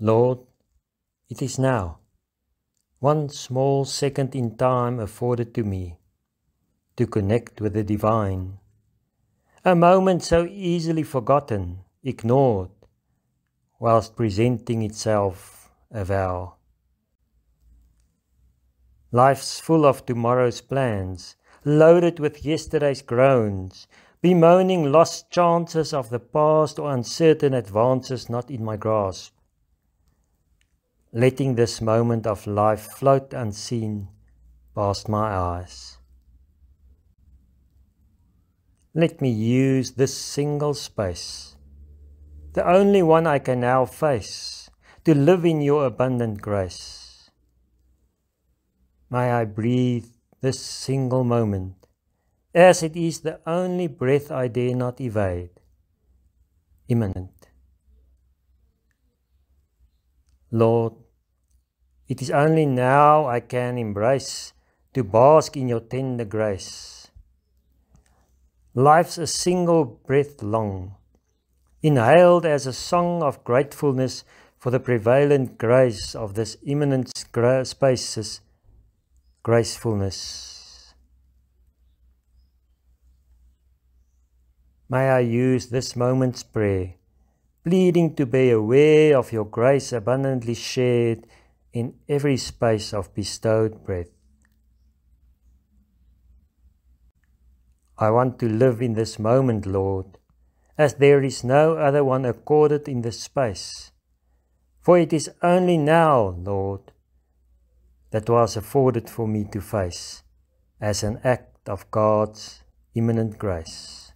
Lord, it is now, one small second in time afforded to me to connect with the divine. A moment so easily forgotten, ignored, whilst presenting itself a vow. Life's full of tomorrow's plans, loaded with yesterday's groans, bemoaning lost chances of the past or uncertain advances not in my grasp. Letting this moment of life float unseen past my eyes. Let me use this single space, the only one I can now face, to live in your abundant grace. May I breathe this single moment, as it is the only breath I dare not evade, imminent. Lord, it is only now I can embrace to bask in your tender grace. Life's a single breath long, inhaled as a song of gratefulness for the prevalent grace of this imminent spaces gracefulness. May I use this moment's prayer, pleading to be aware of your grace abundantly shared in every space of bestowed breath. I want to live in this moment, Lord, as there is no other one accorded in this space. For it is only now, Lord, that was afforded for me to face as an act of God's imminent grace.